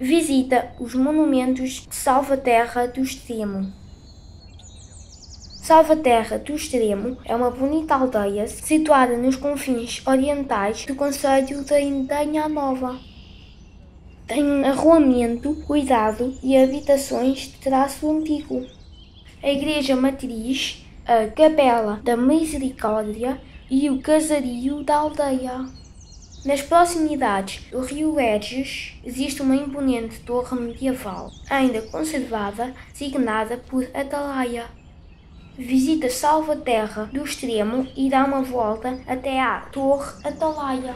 Visita os monumentos de Salvaterra do Extremo. Salvaterra do Extremo é uma bonita aldeia situada nos confins orientais do Conselho de Indanha Nova. Tem arruamento, cuidado e habitações de traço antigo. A igreja matriz, a Capela da Misericórdia e o casario da aldeia. Nas proximidades do rio Erges existe uma imponente torre medieval, ainda conservada, designada por Atalaia. Visita Salvaterra do Extremo e dá uma volta até à Torre Atalaia.